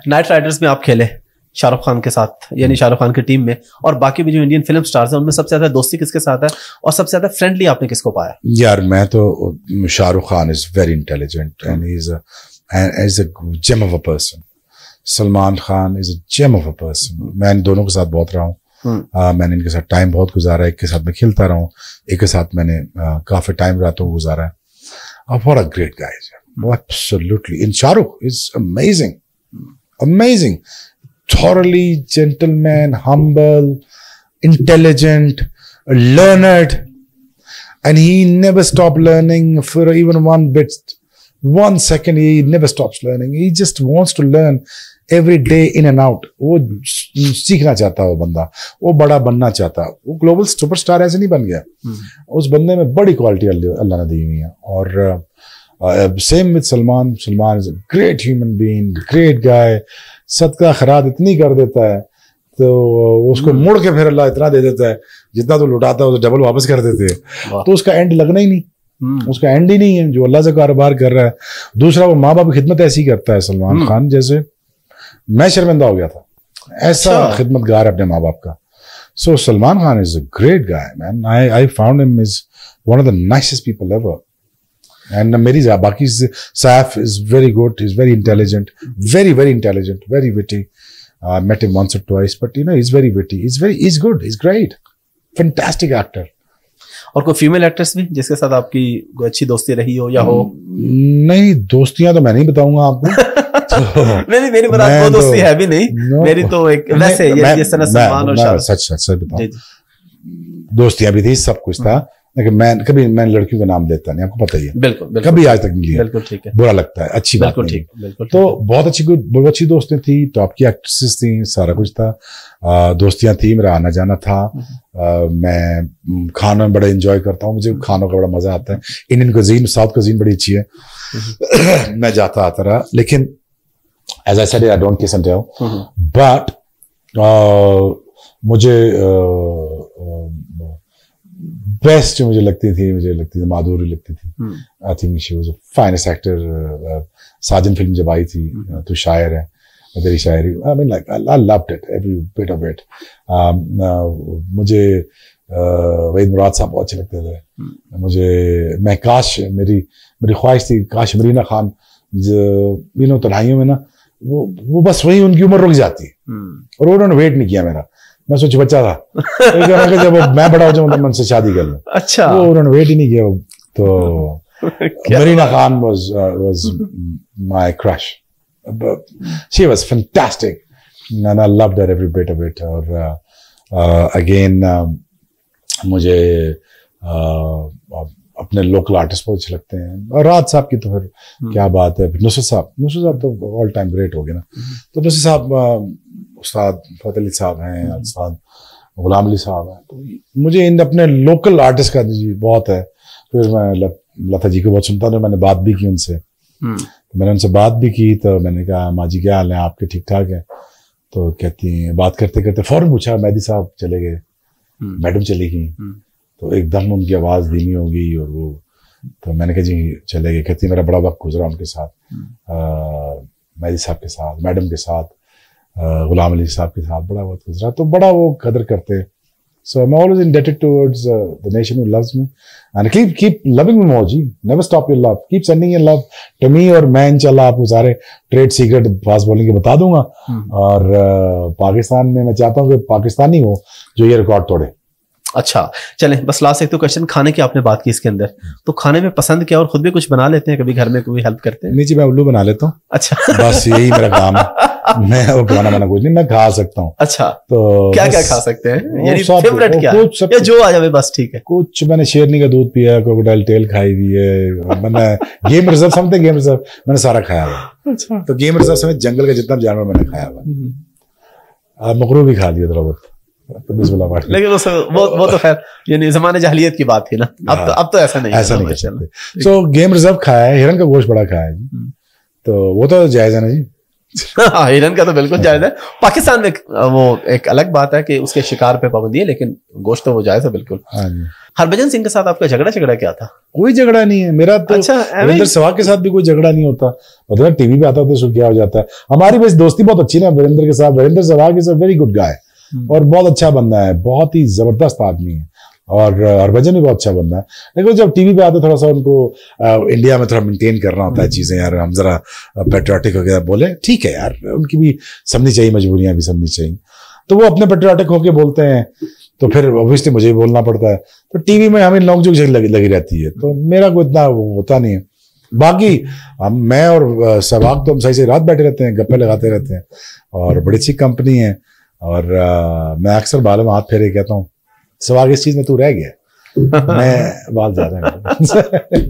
Night Riders में आप खेले शाहरुख खान के साथ यानी शाहरुख खान की टीम में। और बाकी भी जो इंडियन फ़िल्म स्टार्स हैं उनमें सबसे ज़्यादा दोस्ती किसके साथ है और सबसे ज़्यादा फ्रेंडली आपने किसको पाया? यार मैं तो Shahrukh Khan is very intelligent and is is a gem of a person Salman Khan is a gem of a person मैं इन दोनों के साथ बहुत रहा हूँ। Uh, मैंने इनके साथ टाइम बहुत गुजारा है। एक के साथ मैं खेलता रहा हूँ। एक के साथ मैंने uh, काफ़ी टाइम रातों गुजारा है। For a great guys Absolutely. In Shahrukh is amazing. Amazing. Thoroughly gentleman, humble, intelligent, learned. And he never stopped learning for even one bit. One second, he never stops learning. He just wants to learn every day in and out वो सीखना चाहता है वो बंदा वो बड़ा बनना चाहता है वो ग्लोबल सुपरस्टार ऐसे नहीं बन गया उस बंदे में बड़ी क्वालिटी अल्लाह ने दी हुई है और same with Salman Salman is a great human being great guy सदका खराद इतनी कर देता है तो उसको hmm. मुड़ के फिर अल्लाह इतना दे देता है जितना तो लुटाता है तो डबल वापस कर देते हैं। तो उसका एंड लगना ही नहीं। hmm. उसका एंड ही नहीं है जो अल्लाह से कारोबार कर रहा है। दूसरा वो माँ बाप की खिदमत ऐसी करता है सलमान hmm. खान जैसे मैं शर्मिंदा हो गया था। ऐसा अच्छा। खिदमत गार है अपने माँ बाप का। So Salman Khan is a great guy man I I found him is one of the nicest people ever And Mary Baki Saif is very good. He's very intelligent, very very intelligent, very witty. I uh, met him once or twice, but you know he's very witty. He's very he's good. He's great. Fantastic actor. और कोई female actress भी जिसके साथ आपकी कोई अच्छी दोस्ती रही हो या हो नहीं दोस्तियाँ तो मैं नहीं बताऊँगा आपको तो मेरी मेरी वो तो दोस्ती है भी नहीं मेरी तो एक वैसे ये जिस तरह सलमान और सच सच सच बताऊँ दोस्तियाँ भी थी सब कुछ था लेकिन मैं कभी मैं लड़कियों का नाम देता नहीं आपको पता ही है। बिल्कुल, बिल्कुल। कभी आज तक नहीं लिया। बिल्कुल ठीक है। बुरा लगता है अच्छी बात नहीं। ठीक बिल्कुल तो बहुत अच्छी बहुत अच्छी दोस्तें थी टॉप की एक्ट्रेसेस थी सारा कुछ था। दोस्तियाँ थी मेरा आना जाना था आ, मैं खाना में बड़ा इंजॉय करता हूँ मुझे खानों का बड़ा मज़ा आता है। इंडियन कजीन साउथ कजीन बड़ी अच्छी है। मैं जाता आता रहा लेकिन as I said I don't kiss but मुझे बेस्ट जो मुझे लगती थी मुझे लगती थी माधुरी लगती थी। I think she was finest actor Saajan film जब आई थी hmm. तो शायर है तेरी शायरी। I mean like I loved it every bit of it मुझे uh, वहीद मुराद साहब बहुत अच्छे लगते थे। hmm. मुझे मैं काश मेरी मेरी ख्वाहिश थी काश मरीना खान यू नो तन्हाइयों में ना वो वो बस वही उनकी उम्र रुक जाती। है और उन्होंने वेट नहीं किया मेरा। मैं सोच बच्चा था। तो जब मैं बड़ा हो जाऊँ तो मैं उनसे शादी कर लूँ। अच्छा। वो उन्होंने वेट ही नहीं किया। तो Marina Khan was my crush. But she was fantastic. And I loved her every bit of it. और uh, uh, uh, मुझे uh, अपने लोकल आर्टिस्ट बहुत अच्छे लगते हैं। और राज साहब की तो फिर हम्म। क्या बात है। नुसरत साहब। नुसरत साहब तो ऑल टाइम ग्रेट हो गए ना। हम्म। तो नुसरत साहब उस्ताद फतेह अली साहब हैं हम्म। उस्ताद गुलाम अली साहब हैं। तो मुझे इन अपने लोकल आर्टिस्ट का जी बहुत है। फिर मैं लता जी को बहुत सुनता था मैंने बात भी की उनसे। तो मैंने उनसे बात भी की तो मैंने कहा माँ जी क्या हाल है? आपके ठीक ठाक है? तो कहती हैं बात करते करते फ़ौरन पूछा मैदी साहब चले गए? मैडम चली गई। तो एकदम उनकी आवाज़ धीमी हो गई और वो तो मैंने कहा जी चले गए। कहती मेरा बड़ा वक्त गुजरा उनके साथ हम्म। मैदी साहब के साथ मैडम के साथ गुलाम अली साहब के साथ बड़ा वक्त गुजरा। तो बड़ा वो कदर करते हैं। सो आई एम टूवर्ड्स और मैं इंशाल्लाह आपको सारे ट्रेड सीक्रेट फास्ट बॉलिंग के बता दूँगा। hmm. और uh, पाकिस्तान में मैं चाहता हूँ कि पाकिस्तानी हो जो ये रिकॉर्ड तोड़े। अच्छा चले बस लास्ट एक तो क्वेश्चन खाने की आपने बात की इसके अंदर। तो खाने में पसंद क्या और खुद भी कुछ बना लेते हैं कभी घर में कोई हेल्प करते हैं? नहीं जी मैं उल्लू बना लेता हूँ। अच्छा। बस यही मेरा काम है। मैं वो खाना बना कुछ नहीं मैं खा सकता हूँ। अच्छा। तो क्या क्या खा सकते हैं? यानी फेवरेट क्या? कुछ सब जो आ जाए बस ठीक है। कुछ मैंने शेरनी का दूध पिया क्रोकोडाइल तेल खाई हुई है मैंने गेम रिज़र्व समझते गेम रिज़र्व मैंने सारा खाया हुआ अच्छा। तो गेम रिज़र्व समेत जंगल का जितना जानवर मैंने खाया हुआ हम्म। मकरू भी खा लिया थोड़ा बहुत। लेकिन वो वो वो तो खैर यानी जमाने जहलियत की बात थी ना। अब तो हाँ। अब तो ऐसा नहीं ऐसा नहीं सकते सो गेम रिज़र्व खाया है हिरन का गोश्त बड़ा खाया है हम्म। तो वो तो जायज़ है ना जी। हाँ, हिरन का तो बिल्कुल जायज़ है। पाकिस्तान में वो एक अलग बात है कि उसके शिकार पे पाबंदी है लेकिन गोश्त तो वो जायज़ है बिल्कुल। हाँ हरभजन सिंह के साथ आपका झगड़ा झगड़ा क्या था? कोई झगड़ा नहीं है। मेरा तो अच्छा, सहवाग के साथ भी कोई झगड़ा नहीं होता। मतलब टीवी पे आता तो क्या हो जाता है। हमारी बस दोस्ती बहुत अच्छी ना वीरेंद्र के साथ। Virender Sehwag is a very good guy. और बहुत अच्छा बंदा है बहुत ही ज़बरदस्त आदमी है। और हरभजन भी बहुत अच्छा बंदा है। लेकिन जब टीवी पे आते थोड़ा सा उनको इंडिया में थोड़ा मेंटेन करना होता है हम्म। चीज़ें यार हम जरा पेट्रियाटिक वगैरह बोले ठीक है यार उनकी भी समझनी चाहिए मजबूरियाँ भी समझनी चाहिए। तो वो अपने पेट्रियाटिक होके बोलते हैं तो फिर ऑब्वियसली मुझे भी बोलना पड़ता है। तो टीवी में हमें लॉन्ग झोंक लगी, लगी रहती है तो मेरा कोई इतना होता नहीं है। बाकी हम मैं और सहभाग तो हम सही से रात बैठे रहते हैं गप्पे लगाते रहते हैं और बड़ी अच्छी कंपनी है। और आ, मैं अक्सर बालों में हाथ फेरे कहता हूँ सवाल इस चीज़ में तू रह गया मैं बाल ज़्यादा हैं।